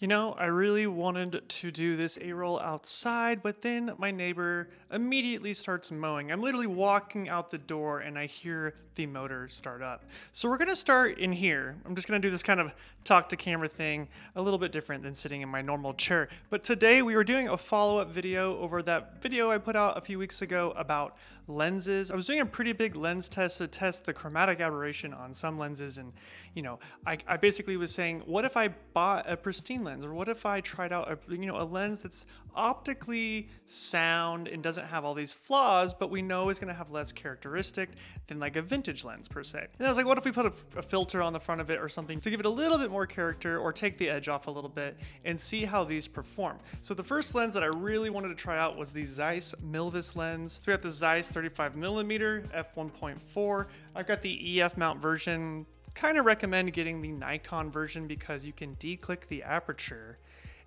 You know, I really wanted to do this A-roll outside, but then my neighbor immediately starts mowing. I'm literally walking out the door and I hear the motor start up. So we're gonna start in here. I'm just gonna do this kind of talk to camera thing, a little bit different than sitting in my normal chair. But today we were doing a follow-up video over that video I put out a few weeks ago about lenses. I was doing a pretty big lens test to test the chromatic aberration on some lenses and you know, I, I basically was saying, what if I bought a pristine lens or what if I tried out a, you know, a lens that's optically sound and doesn't have all these flaws, but we know is gonna have less characteristic than like a vintage lens per se. And I was like, what if we put a, a filter on the front of it or something to give it a little bit more character or take the edge off a little bit and see how these perform. So the first lens that I really wanted to try out was the Zeiss Milvus lens. So we got the Zeiss 35 millimeter f1.4. I've got the EF mount version. Kind of recommend getting the Nikon version because you can declick the aperture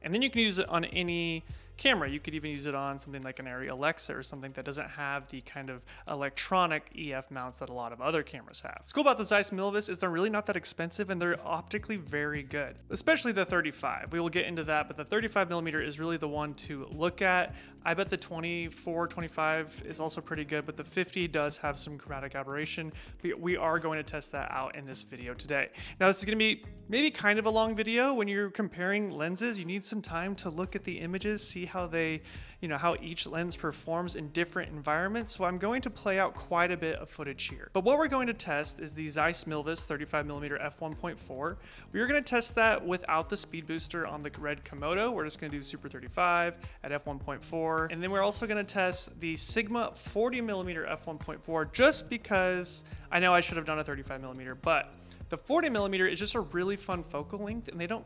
and then you can use it on any camera. You could even use it on something like an Arri Alexa or something that doesn't have the kind of electronic EF mounts that a lot of other cameras have. What's cool about the Zeiss Milvus is they're really not that expensive and they're optically very good, especially the 35. We will get into that, but the 35 millimeter is really the one to look at. I bet the 24, 25 is also pretty good, but the 50 does have some chromatic aberration. We are going to test that out in this video today. Now this is gonna be maybe kind of a long video. When you're comparing lenses, you need some time to look at the images, see how they, you know, how each lens performs in different environments. So I'm going to play out quite a bit of footage here. But what we're going to test is the Zeiss Milvus 35mm f1.4. We are going to test that without the speed booster on the red Komodo. We're just going to do Super 35 at f1.4. And then we're also going to test the Sigma 40mm f1.4 just because I know I should have done a 35mm, but the 40 millimeter is just a really fun focal length and they don't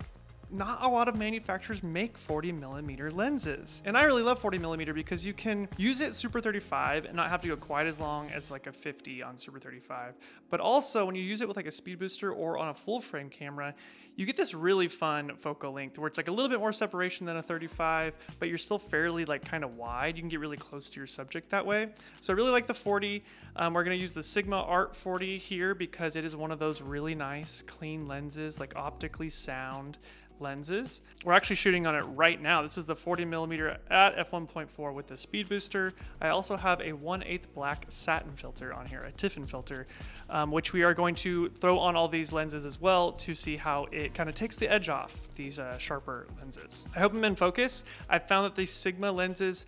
not a lot of manufacturers make 40 millimeter lenses. And I really love 40 millimeter because you can use it Super 35 and not have to go quite as long as like a 50 on Super 35. But also when you use it with like a speed booster or on a full frame camera, you get this really fun focal length where it's like a little bit more separation than a 35, but you're still fairly like kind of wide. You can get really close to your subject that way. So I really like the 40. Um, we're gonna use the Sigma Art 40 here because it is one of those really nice clean lenses, like optically sound lenses. We're actually shooting on it right now. This is the 40 millimeter at f1.4 with the speed booster. I also have a 1 8 black satin filter on here, a Tiffen filter, um, which we are going to throw on all these lenses as well to see how it kind of takes the edge off these uh, sharper lenses. I hope I'm in focus. I found that these Sigma lenses,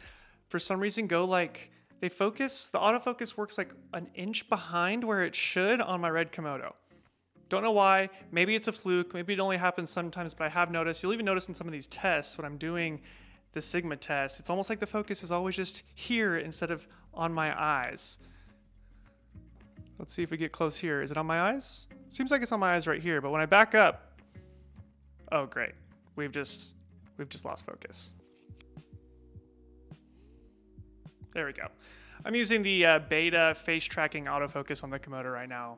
for some reason, go like, they focus, the autofocus works like an inch behind where it should on my red Komodo. Don't know why. Maybe it's a fluke. Maybe it only happens sometimes, but I have noticed. You'll even notice in some of these tests when I'm doing the Sigma test, it's almost like the focus is always just here instead of on my eyes. Let's see if we get close here. Is it on my eyes? Seems like it's on my eyes right here, but when I back up, oh great. We've just we've just lost focus. There we go. I'm using the uh, beta face tracking autofocus on the Komodo right now.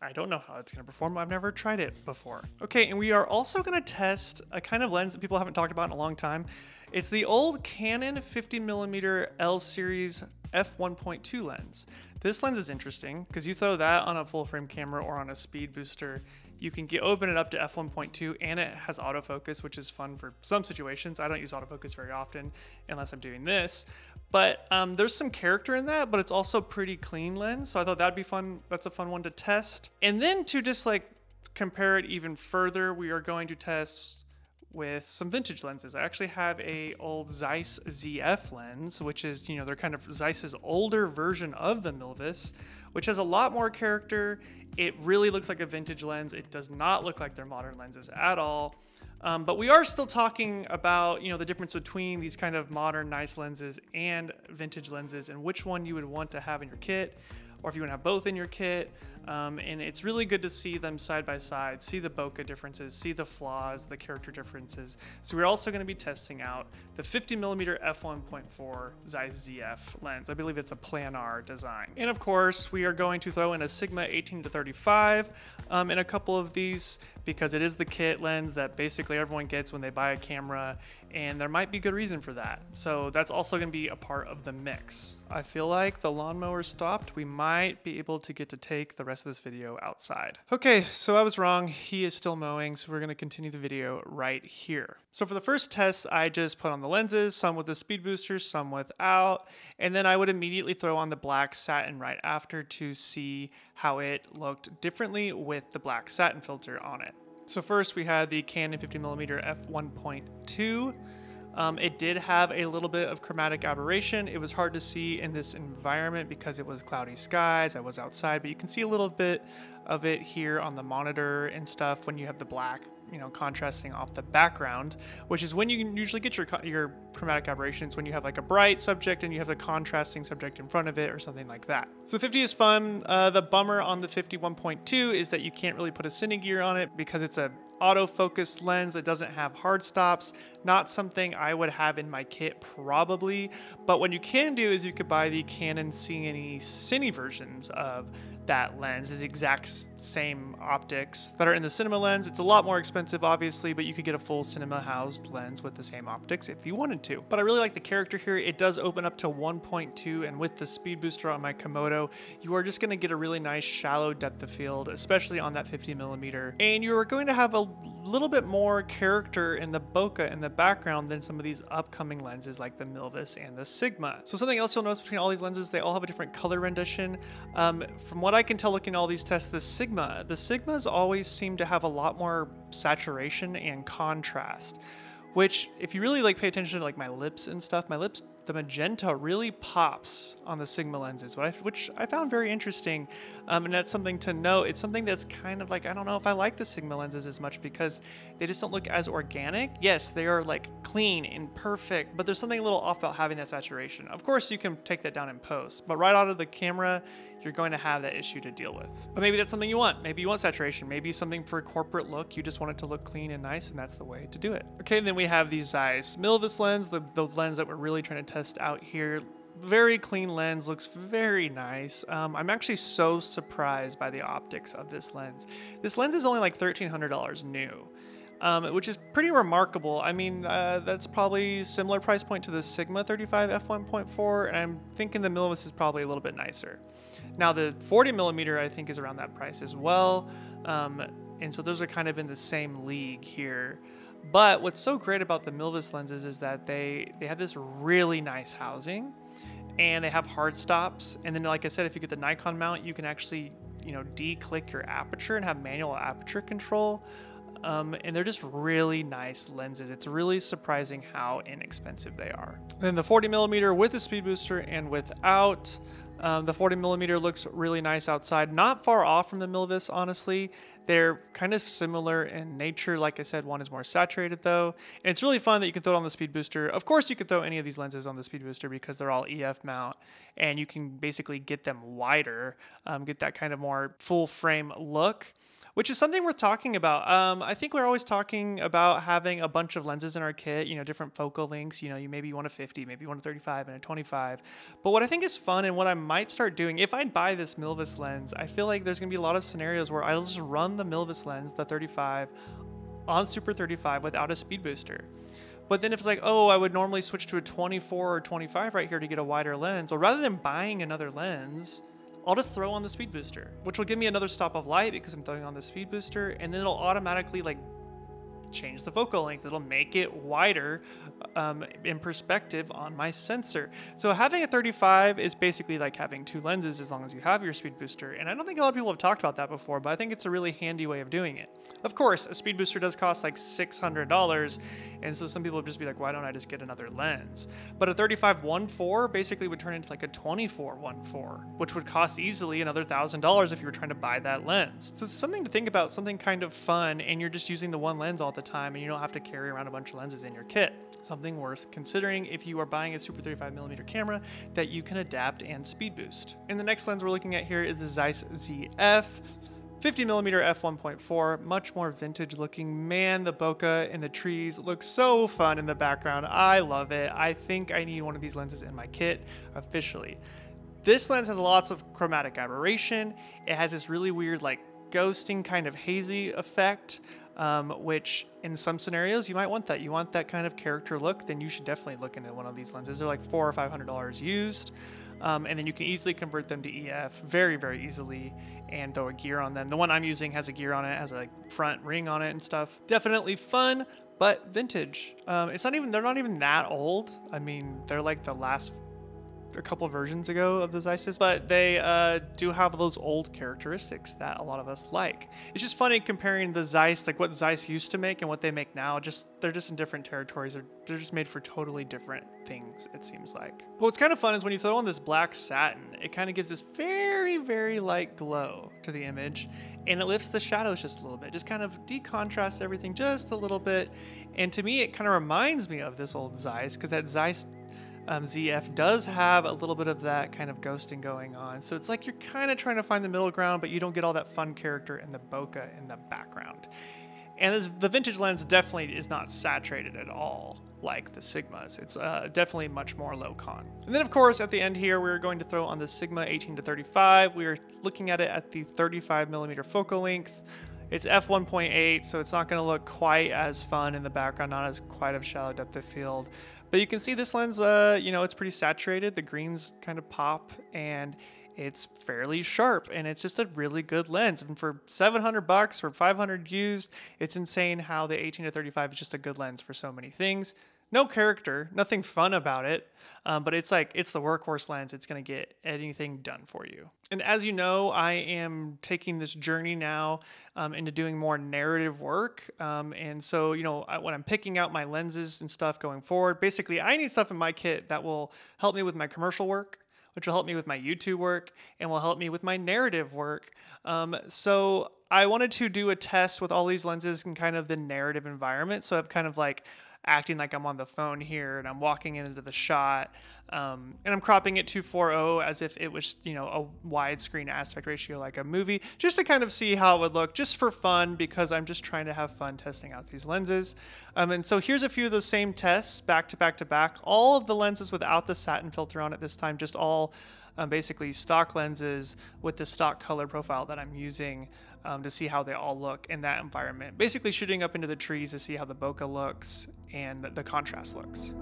I don't know how it's to perform. I've never tried it before. Okay, and we are also to test a kind of lens that people haven't talked about in a long time. It's the old Canon 50mm L series f1.2 lens. This lens is interesting because you throw that on a full frame camera or on a speed booster you can get open it up to f1.2 and it has autofocus, which is fun for some situations. I don't use autofocus very often unless I'm doing this, but um, there's some character in that, but it's also pretty clean lens. So I thought that'd be fun. That's a fun one to test. And then to just like compare it even further, we are going to test with some vintage lenses. I actually have a old Zeiss ZF lens, which is, you know, they're kind of Zeiss's older version of the Milvus, which has a lot more character. It really looks like a vintage lens. It does not look like their modern lenses at all. Um, but we are still talking about, you know, the difference between these kind of modern nice lenses and vintage lenses and which one you would want to have in your kit or if you want to have both in your kit. Um, and it's really good to see them side by side, see the bokeh differences, see the flaws, the character differences. So we're also going to be testing out the 50mm f1.4 Zeiss ZF lens. I believe it's a planar design. And of course, we are going to throw in a Sigma 18 to 35 um, in a couple of these because it is the kit lens that basically everyone gets when they buy a camera and there might be good reason for that. So that's also going to be a part of the mix. I feel like the lawnmower stopped. We might be able to get to take the rest of this video outside. Okay, so I was wrong. He is still mowing, so we're gonna continue the video right here. So for the first test, I just put on the lenses, some with the speed booster, some without, and then I would immediately throw on the black satin right after to see how it looked differently with the black satin filter on it. So first we had the Canon 50mm f1.2. Um, it did have a little bit of chromatic aberration. It was hard to see in this environment because it was cloudy skies. I was outside, but you can see a little bit of it here on the monitor and stuff when you have the black, you know, contrasting off the background, which is when you usually get your your chromatic aberrations when you have like a bright subject and you have a contrasting subject in front of it or something like that. So 50 is fun. Uh, the bummer on the 51.2 is that you can't really put a cine gear on it because it's a autofocus lens that doesn't have hard stops. Not something I would have in my kit probably, but what you can do is you could buy the Canon CNE Cine versions of that lens is exact same optics that are in the cinema lens. It's a lot more expensive, obviously, but you could get a full cinema housed lens with the same optics if you wanted to. But I really like the character here. It does open up to 1.2, and with the speed booster on my Komodo, you are just going to get a really nice shallow depth of field, especially on that 50 millimeter. And you are going to have a little bit more character in the bokeh in the background than some of these upcoming lenses like the Milvus and the Sigma. So something else you'll notice between all these lenses, they all have a different color rendition. Um, from what I can tell looking at all these tests, the Sigma, the Sigmas always seem to have a lot more saturation and contrast, which if you really like pay attention to like my lips and stuff, my lips the magenta really pops on the Sigma lenses, which I found very interesting. Um, and that's something to note. It's something that's kind of like, I don't know if I like the Sigma lenses as much because they just don't look as organic. Yes, they are like clean and perfect, but there's something a little off about having that saturation. Of course, you can take that down in post, but right out of the camera, you're going to have that issue to deal with. But maybe that's something you want. Maybe you want saturation. Maybe something for a corporate look. You just want it to look clean and nice, and that's the way to do it. Okay, then we have the Zeiss Milvus lens, the, the lens that we're really trying to test out here very clean lens, looks very nice. Um, I'm actually so surprised by the optics of this lens. This lens is only like $1,300 new. Um, which is pretty remarkable. I mean, uh, that's probably similar price point to the Sigma 35 f1.4, and I'm thinking the Milvus is probably a little bit nicer. Now the 40 millimeter I think is around that price as well. Um, and so those are kind of in the same league here. But what's so great about the Milvus lenses is that they, they have this really nice housing and they have hard stops. And then like I said, if you get the Nikon mount, you can actually, you know, de-click your aperture and have manual aperture control. Um, and they're just really nice lenses. It's really surprising how inexpensive they are. then the 40 millimeter with the speed booster and without, um, the 40 millimeter looks really nice outside, not far off from the Milvus, honestly. They're kind of similar in nature. Like I said, one is more saturated though. And it's really fun that you can throw it on the speed booster. Of course, you could throw any of these lenses on the speed booster because they're all EF mount and you can basically get them wider, um, get that kind of more full frame look which is something worth talking about. Um, I think we're always talking about having a bunch of lenses in our kit, you know, different focal lengths. You know, you maybe want a 50, maybe you want a 35 and a 25. But what I think is fun and what I might start doing, if I buy this Milvus lens, I feel like there's gonna be a lot of scenarios where I'll just run the Milvus lens, the 35, on Super 35 without a speed booster. But then if it's like, oh, I would normally switch to a 24 or 25 right here to get a wider lens, or rather than buying another lens, I'll just throw on the speed booster, which will give me another stop of light because I'm throwing on the speed booster, and then it'll automatically like change the focal length. It'll make it wider um, in perspective on my sensor. So having a 35 is basically like having two lenses as long as you have your speed booster. And I don't think a lot of people have talked about that before, but I think it's a really handy way of doing it. Of course, a speed booster does cost like $600. And so some people would just be like, why don't I just get another lens? But a 35 1.4 basically would turn into like a 24 1.4, which would cost easily another $1,000 if you were trying to buy that lens. So it's something to think about, something kind of fun, and you're just using the one lens all the time and you don't have to carry around a bunch of lenses in your kit. Something worth considering if you are buying a Super 35mm camera that you can adapt and speed boost. And the next lens we're looking at here is the Zeiss ZF. 50mm f1.4, much more vintage looking. Man, the bokeh and the trees look so fun in the background. I love it. I think I need one of these lenses in my kit officially. This lens has lots of chromatic aberration. It has this really weird like ghosting kind of hazy effect um, which in some scenarios you might want that. You want that kind of character look, then you should definitely look into one of these lenses. They're like four or five hundred dollars used. Um, and then you can easily convert them to EF very, very easily and throw a gear on them. The one I'm using has a gear on it, has a front ring on it and stuff. Definitely fun, but vintage. Um, it's not even, they're not even that old. I mean, they're like the last a couple versions ago of the Zeiss, but they uh, do have those old characteristics that a lot of us like. It's just funny comparing the Zeiss, like what Zeiss used to make and what they make now. Just they're just in different territories. They're, they're just made for totally different things. It seems like. But what's kind of fun is when you throw on this black satin, it kind of gives this very very light glow to the image, and it lifts the shadows just a little bit. Just kind of decontrasts everything just a little bit. And to me, it kind of reminds me of this old Zeiss because that Zeiss um, ZF does have a little bit of that kind of ghosting going on. So it's like you're kind of trying to find the middle ground, but you don't get all that fun character in the bokeh in the background. And this, the vintage lens definitely is not saturated at all like the Sigmas. It's uh, definitely much more low con. And then of course at the end here, we're going to throw on the Sigma 18 to 35. We are looking at it at the 35 millimeter focal length. It's f1.8, so it's not going to look quite as fun in the background, not as quite of shallow depth of field. But you can see this lens, uh, you know, it's pretty saturated. The greens kind of pop and it's fairly sharp and it's just a really good lens. And for 700 bucks or 500 used, it's insane how the 18 to 35 is just a good lens for so many things no character, nothing fun about it. Um, but it's like it's the workhorse lens. It's gonna get anything done for you. And as you know, I am taking this journey now um, into doing more narrative work. Um, and so you know, I, when I'm picking out my lenses and stuff going forward, basically I need stuff in my kit that will help me with my commercial work, which will help me with my YouTube work, and will help me with my narrative work. Um, so I wanted to do a test with all these lenses in kind of the narrative environment. So I've kind of like acting like I'm on the phone here and I'm walking into the shot um, and I'm cropping it to 4.0 as if it was, you know, a widescreen aspect ratio like a movie, just to kind of see how it would look, just for fun, because I'm just trying to have fun testing out these lenses. Um, and so here's a few of those same tests back to back to back. All of the lenses without the satin filter on it this time, just all um, basically stock lenses with the stock color profile that I'm using um, to see how they all look in that environment. Basically shooting up into the trees to see how the bokeh looks and the contrast looks.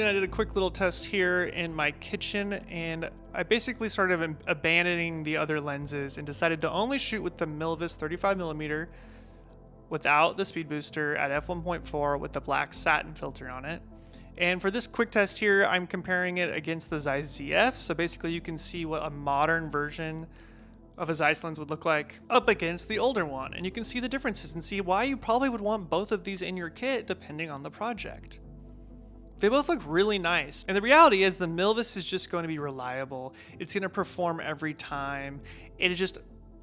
Then I did a quick little test here in my kitchen and I basically started abandoning the other lenses and decided to only shoot with the Milvus 35mm without the speed booster at f1.4 with the black satin filter on it. And for this quick test here, I'm comparing it against the Zeiss ZF. So basically you can see what a modern version of a Zeiss lens would look like up against the older one. And you can see the differences and see why you probably would want both of these in your kit depending on the project. They both look really nice. And the reality is the Milvus is just going to be reliable. It's going to perform every time. It is just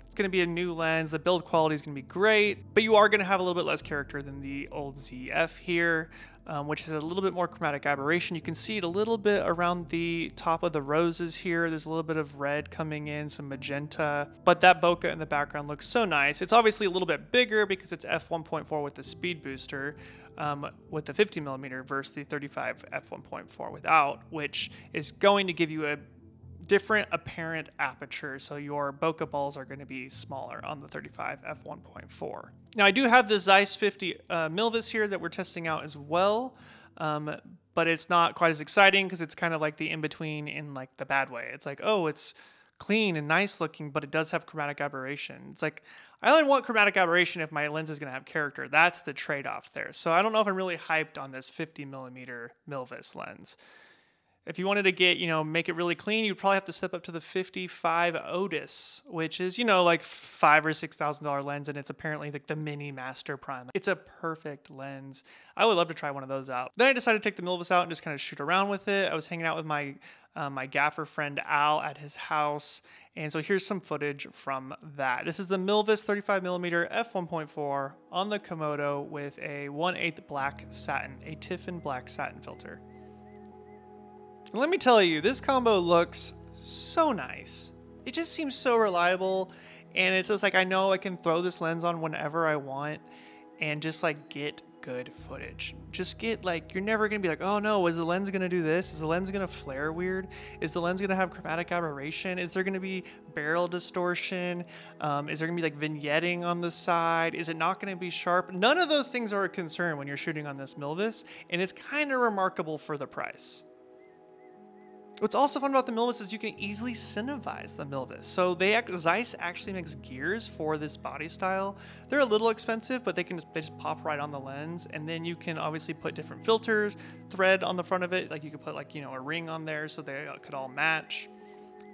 it's going to be a new lens. The build quality is going to be great, but you are going to have a little bit less character than the old ZF here. Um, which is a little bit more chromatic aberration. You can see it a little bit around the top of the roses here. There's a little bit of red coming in, some magenta, but that bokeh in the background looks so nice. It's obviously a little bit bigger because it's f1.4 with the speed booster, um, with the 50 millimeter versus the 35 f1.4 without, which is going to give you a different apparent aperture, so your bokeh balls are going to be smaller on the 35 f1.4. Now I do have the Zeiss 50 uh, Milvus here that we're testing out as well, um, but it's not quite as exciting because it's kind of like the in-between in like the bad way. It's like, oh, it's clean and nice looking, but it does have chromatic aberration. It's like, I only want chromatic aberration if my lens is going to have character. That's the trade-off there. So I don't know if I'm really hyped on this 50 millimeter Milvus lens. If you wanted to get, you know, make it really clean, you'd probably have to step up to the 55 Otus, which is, you know, like five or six thousand dollar lens, and it's apparently like the mini master prime. It's a perfect lens. I would love to try one of those out. Then I decided to take the Milvus out and just kind of shoot around with it. I was hanging out with my uh, my gaffer friend Al at his house, and so here's some footage from that. This is the Milvus 35 millimeter f1.4 on the Komodo with a 1/8 black satin, a Tiffen black satin filter. Let me tell you, this combo looks so nice. It just seems so reliable, and it's just like I know I can throw this lens on whenever I want and just like get good footage. Just get like, you're never gonna be like, oh no, is the lens gonna do this? Is the lens gonna flare weird? Is the lens gonna have chromatic aberration? Is there gonna be barrel distortion? Um, is there gonna be like vignetting on the side? Is it not gonna be sharp? None of those things are a concern when you're shooting on this Milvus, and it's kind of remarkable for the price. What's also fun about the Milvus is you can easily Cinevize the Milvus. So they Zeiss actually makes gears for this body style. They're a little expensive, but they can just, they just pop right on the lens, and then you can obviously put different filters, thread on the front of it. Like you could put like you know a ring on there, so they could all match.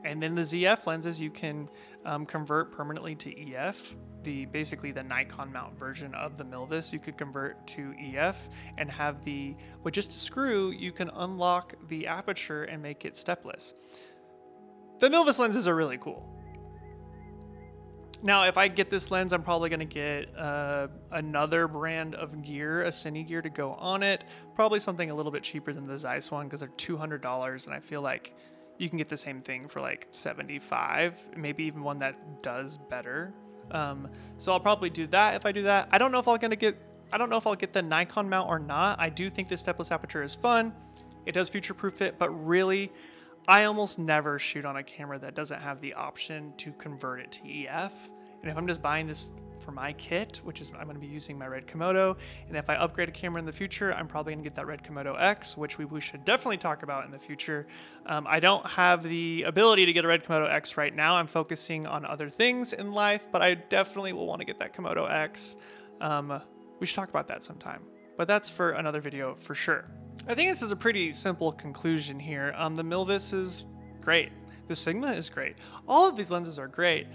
And then the ZF lenses you can um, convert permanently to EF the basically the Nikon mount version of the Milvus, you could convert to EF and have the, with just a screw, you can unlock the aperture and make it stepless. The Milvus lenses are really cool. Now, if I get this lens, I'm probably going to get uh, another brand of gear, a Cine gear to go on it. Probably something a little bit cheaper than the Zeiss one because they're $200 and I feel like you can get the same thing for like 75, maybe even one that does better. Um, so I'll probably do that if I do that. I don't know if I'm gonna get, I don't know if I'll get the Nikon mount or not. I do think this stepless aperture is fun. It does future-proof it, but really, I almost never shoot on a camera that doesn't have the option to convert it to EF. And if I'm just buying this for my kit, which is I'm going to be using my Red Komodo. And if I upgrade a camera in the future, I'm probably going to get that Red Komodo X, which we, we should definitely talk about in the future. Um, I don't have the ability to get a Red Komodo X right now. I'm focusing on other things in life, but I definitely will want to get that Komodo X. Um, we should talk about that sometime. But that's for another video for sure. I think this is a pretty simple conclusion here. Um, the Milvus is great. The Sigma is great. All of these lenses are great.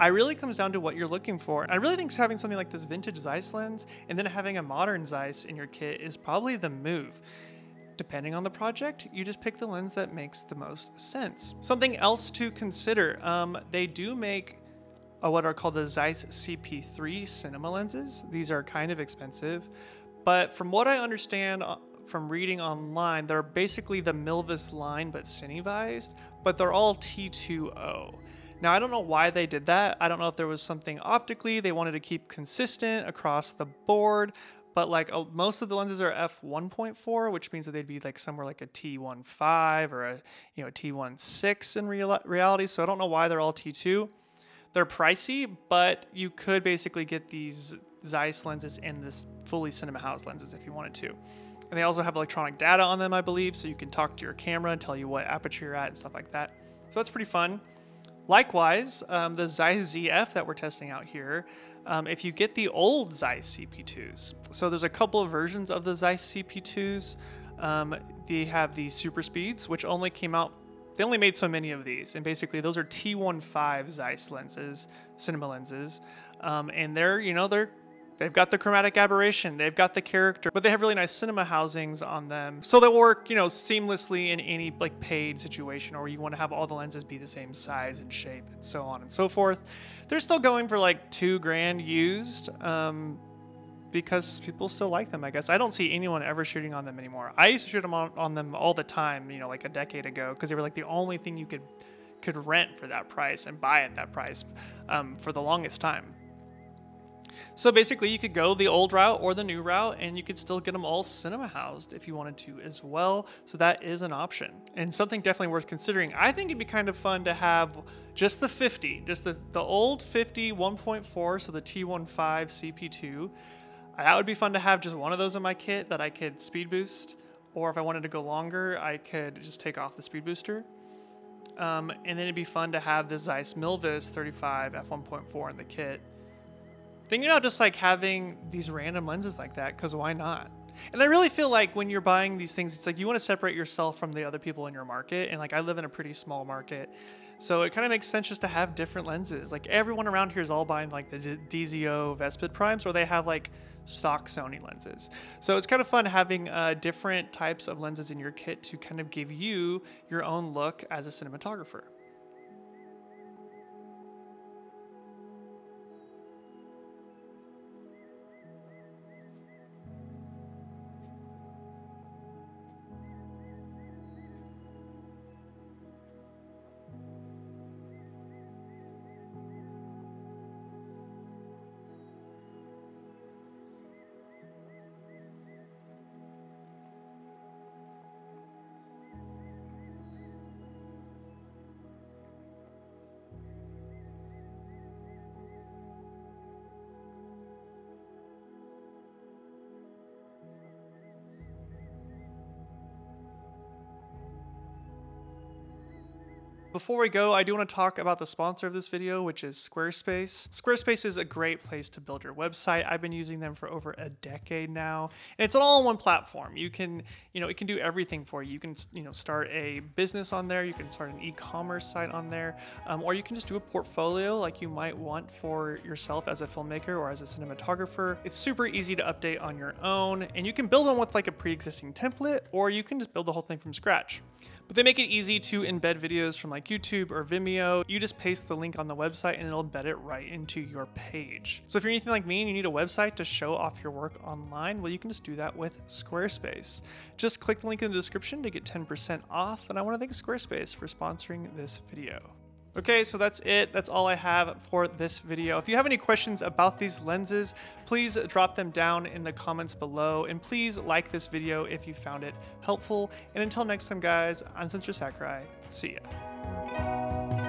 I really comes down to what you're looking for. I really think having something like this vintage Zeiss lens and then having a modern Zeiss in your kit is probably the move. Depending on the project, you just pick the lens that makes the most sense. Something else to consider, um, they do make uh, what are called the Zeiss CP3 cinema lenses. These are kind of expensive, but from what I understand uh, from reading online, they're basically the Milvus line but cinevized, but they're all T2O. Now, I don't know why they did that. I don't know if there was something optically they wanted to keep consistent across the board, but like uh, most of the lenses are f1.4, which means that they'd be like somewhere like a t1.5 or a you know a T16 in real reality. So I don't know why they're all T2. They're pricey, but you could basically get these Zeiss lenses in this fully cinema house lenses if you wanted to. And they also have electronic data on them, I believe, so you can talk to your camera and tell you what aperture you're at and stuff like that. So that's pretty fun. Likewise, um, the Zeiss ZF that we're testing out here, um, if you get the old Zeiss CP2s, so there's a couple of versions of the Zeiss CP2s. Um, they have the super speeds, which only came out, they only made so many of these. And basically those are T15 Zeiss lenses, cinema lenses. Um, and they're, you know, they're They've got the chromatic aberration, they've got the character, but they have really nice cinema housings on them. So they'll work, you know, seamlessly in any like paid situation or you want to have all the lenses be the same size and shape and so on and so forth. They're still going for like two grand used. Um, because people still like them, I guess. I don't see anyone ever shooting on them anymore. I used to shoot them on, on them all the time, you know, like a decade ago, because they were like the only thing you could could rent for that price and buy at that price um, for the longest time. So basically, you could go the old route or the new route, and you could still get them all cinema housed if you wanted to as well. So that is an option and something definitely worth considering. I think it'd be kind of fun to have just the 50, just the, the old 50 1.4, so the T15 CP2. That would be fun to have just one of those in my kit that I could speed boost, or if I wanted to go longer, I could just take off the speed booster. Um, and then it'd be fun to have the Zeiss Milvus 35 f1.4 in the kit. Thinking about just like having these random lenses like that, because why not? And I really feel like when you're buying these things, it's like you want to separate yourself from the other people in your market. And like I live in a pretty small market. So it kind of makes sense just to have different lenses. Like everyone around here is all buying like the DZO Vespid primes or they have like stock Sony lenses. So it's kind of fun having uh, different types of lenses in your kit to kind of give you your own look as a cinematographer. Before we go, I do want to talk about the sponsor of this video, which is Squarespace. Squarespace is a great place to build your website. I've been using them for over a decade now. And it's an all-in-one platform. You can, you know, it can do everything for you. You can, you know, start a business on there. You can start an e-commerce site on there. Um, or you can just do a portfolio like you might want for yourself as a filmmaker or as a cinematographer. It's super easy to update on your own. And you can build one with like a pre-existing template, or you can just build the whole thing from scratch. But they make it easy to embed videos from like YouTube or Vimeo. You just paste the link on the website and it'll embed it right into your page. So if you're anything like me and you need a website to show off your work online, well, you can just do that with Squarespace. Just click the link in the description to get 10% off. And I want to thank Squarespace for sponsoring this video. Okay, so that's it. That's all I have for this video. If you have any questions about these lenses, please drop them down in the comments below. And please like this video if you found it helpful. And until next time, guys, I'm Spenser Sakurai. See ya.